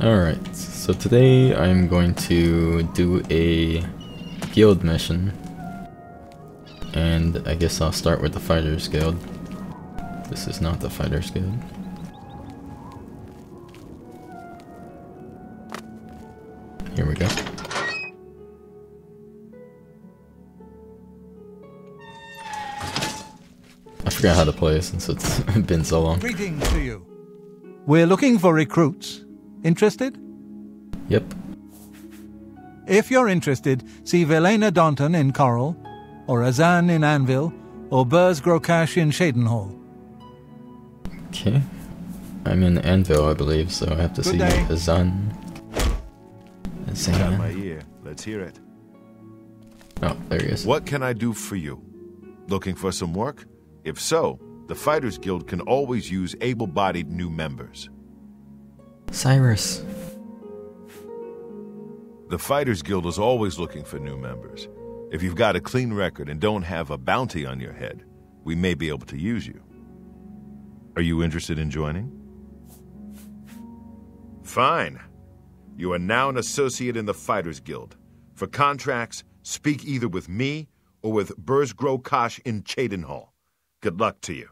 Alright, so today I'm going to do a guild mission. And I guess I'll start with the Fighters Guild. This is not the Fighters Guild. Here we go. I forgot how to play since it's been so long. Greetings to you. We're looking for recruits. Interested? Yep. If you're interested, see Vilena Donton in Chorrol, or Azzan in Anvil, or Burz gro-Khash in Cheydinhal. Okay. I'm in Anvil, I believe, so I have to Good see day. Azzan. Got my ear. Let's hear it. Oh, there he is. What can I do for you? Looking for some work? If so, the Fighters Guild can always use able bodied new members. Cyrus. The Fighters Guild is always looking for new members. If you've got a clean record and don't have a bounty on your head, we may be able to use you. Are you interested in joining? Fine. You are now an associate in the Fighters Guild. For contracts, speak either with me or with Burz gro-Khash in Cheydinhal. Good luck to you.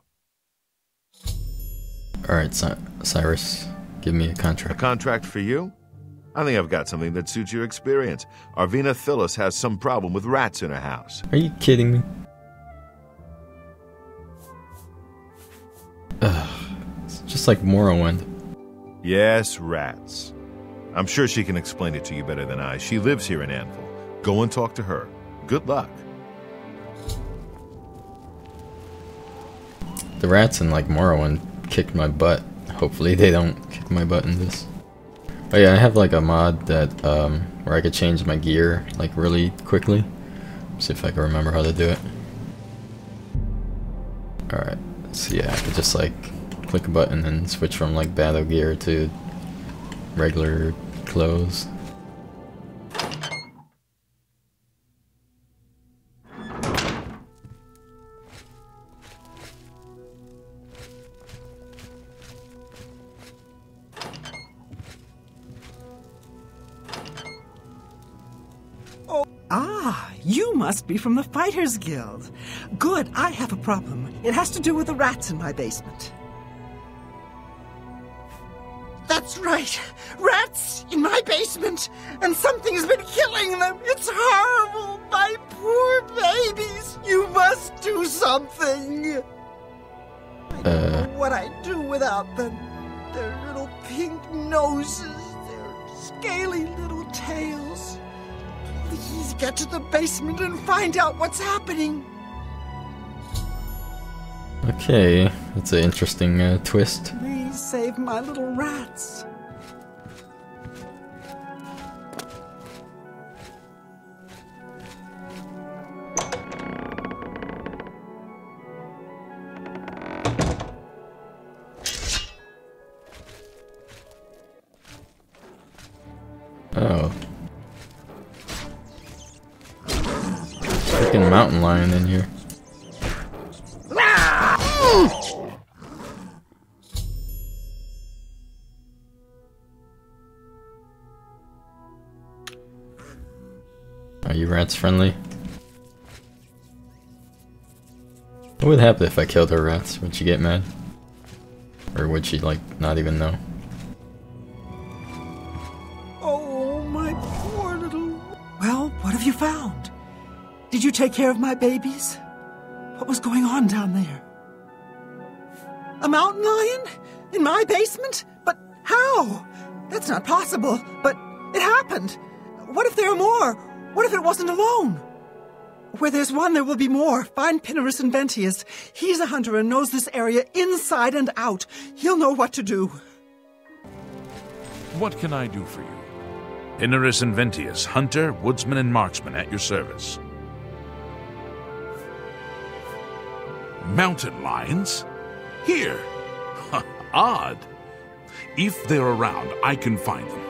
Alright, Cy- Cyrus. Give me a contract. A contract. for you? I think I've got something that suits your experience. Arvena Thelas has some problem with rats in her house. Are you kidding me? Ugh. It's just like Morrowind. Yes, rats. I'm sure she can explain it to you better than I. She lives here in Anvil. Go and talk to her. Good luck. The rats in like Morrowind kicked my butt. Hopefully they don't kick my butt in this. Oh yeah, I have like a mod that um where I could change my gear like really quickly. See if I can remember how to do it. Alright, so yeah, I could just like click a button and switch from like battle gear to regular clothes. Be from the Fighters Guild. Good, I have a problem. It has to do with the rats in my basement. That's right. Rats in my basement, and something has been killing them. It's horrible. My poor babies. You must do something. I don't Uh. know what I'd do without them. Their little pink noses, their scaly little tails. Please get to the basement and find out what's happening. Okay, that's an interesting uh, twist. Please save my little rats. Oh. Freaking mountain lion in here. Are you rats friendly? What would happen if I killed her rats? Would she get mad? Or would she, like, not even know? Did you take care of my babies? What was going on down there? A mountain lion? In my basement? But how? That's not possible. But it happened. What if there are more? What if it wasn't alone? Where there's one, there will be more. Find Pinarus Inventius. He's a hunter and knows this area inside and out. He'll know what to do. What can I do for you? Pinarus Inventius, hunter, woodsman, and marksman at your service. Mountain lions? Here. Odd. If they're around, I can find them.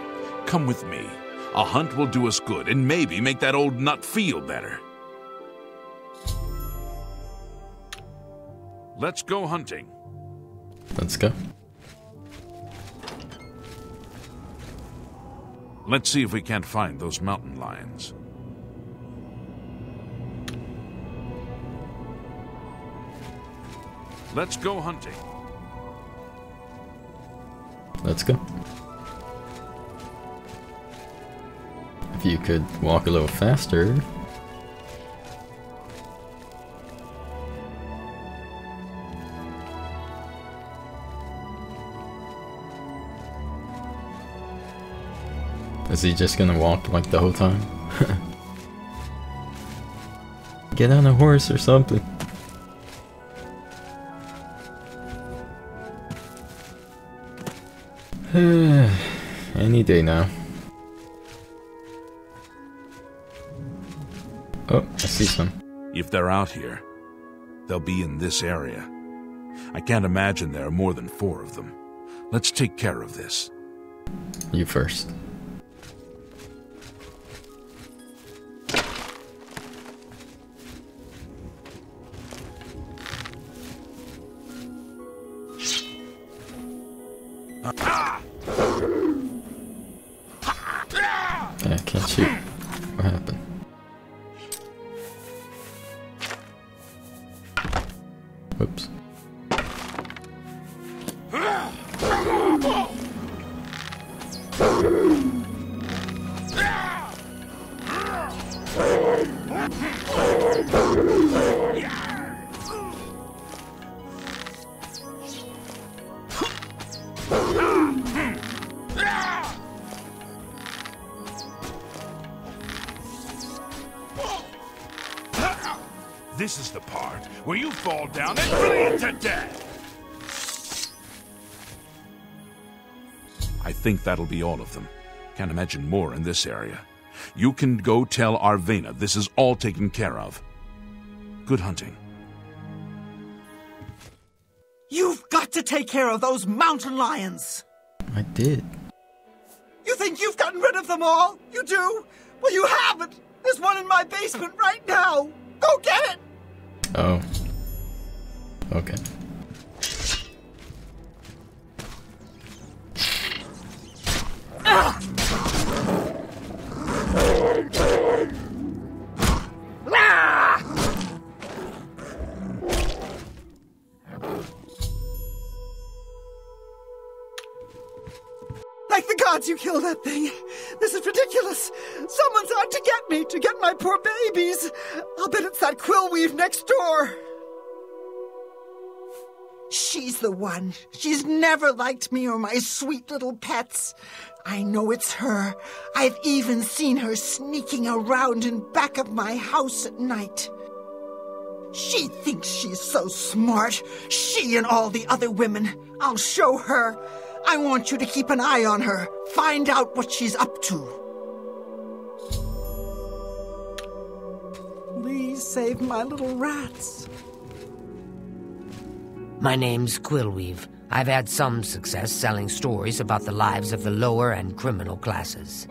Come with me. A hunt will do us good and maybe make that old nut feel better. Let's go hunting. Let's go. Let's see if we can't find those mountain lions. Let's go hunting. Let's go. If you could walk a little faster. Is he just gonna walk like the whole time? Get on a horse or something. Any day now. Oh, I see some. If they're out here, they'll be in this area. I can't imagine there are more than four of them. Let's take care of this. You first. Yeah, Whoops. This is the part where you fall down and bleed to death. I think that'll be all of them. Can't imagine more in this area. You can go tell Arvena this is all taken care of. Good hunting. You've got to take care of those mountain lions! I did. You think you've gotten rid of them all? You do? Well, you haven't! There's one in my basement right now! Go get it! Oh. Okay. Like the gods, you killed that thing! This is ridiculous! Someone's out to get me, to get my poor babies! I'll bet it's that Quill-Weave next door! She's the one. She's never liked me or my sweet little pets. I know it's her. I've even seen her sneaking around in back of my house at night. She thinks she's so smart. She and all the other women. I'll show her. I want you to keep an eye on her. Find out what she's up to. Please save my little rats. My name's Quill-Weave. I've had some success selling stories about the lives of the lower and criminal classes.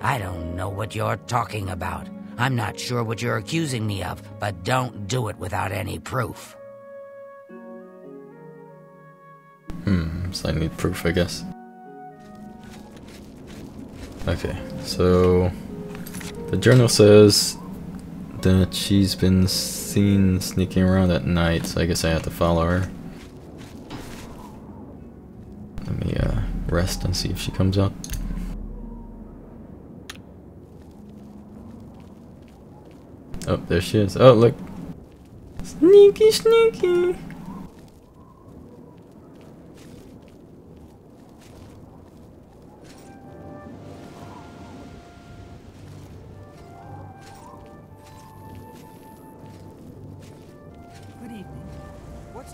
I don't know what you're talking about. I'm not sure what you're accusing me of, but don't do it without any proof. So I need proof, I guess. Okay, so the journal says that she's been seen sneaking around at night, so I guess I have to follow her. Let me uh, rest and see if she comes up. Oh, there she is. Oh, look. Sneaky, sneaky.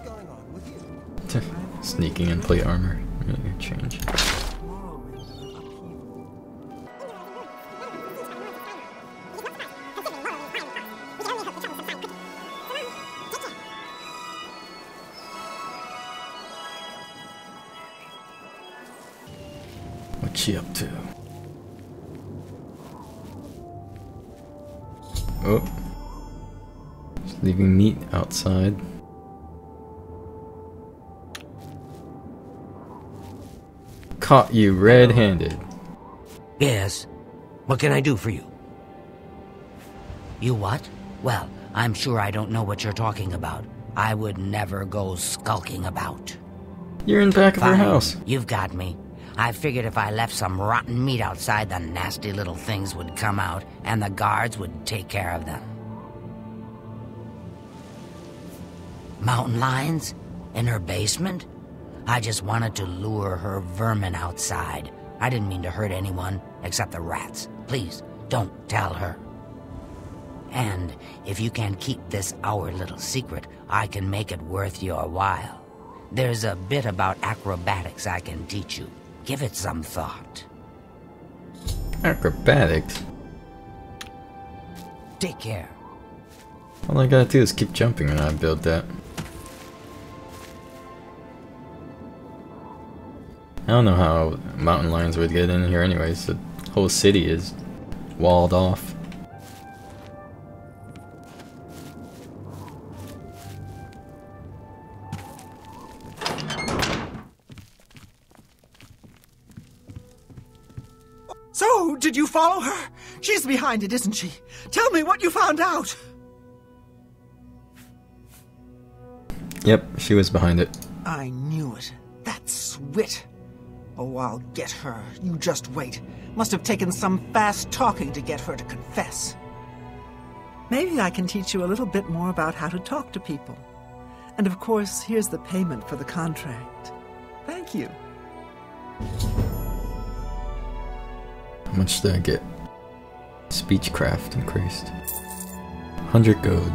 Going on with you? Sneaking in plate armor. Really change. What's she up to? Oh. Leaving meat outside. Caught you red-handed. Yes. What can I do for you? You what? Well, I'm sure I don't know what you're talking about. I would never go skulking about. You're in back of her house. You've got me. I figured if I left some rotten meat outside, the nasty little things would come out, and the guards would take care of them. Mountain lions? In her basement? I just wanted to lure her vermin outside. I didn't mean to hurt anyone, except the rats. Please, don't tell her. And if you can keep this our little secret, I can make it worth your while. There's a bit about acrobatics I can teach you. Give it some thought. Acrobatics. Take care. All I gotta do is keep jumping when I build that. I don't know how mountain lions would get in here anyways. The whole city is walled off. So, did you follow her? She's behind it, isn't she? Tell me what you found out. Yep, she was behind it. I knew it. That swit. Oh, I'll get her. You just wait. Must have taken some fast talking to get her to confess. Maybe I can teach you a little bit more about how to talk to people. And of course, here's the payment for the contract. Thank you. How much did I get? Speechcraft increased. 100 gold.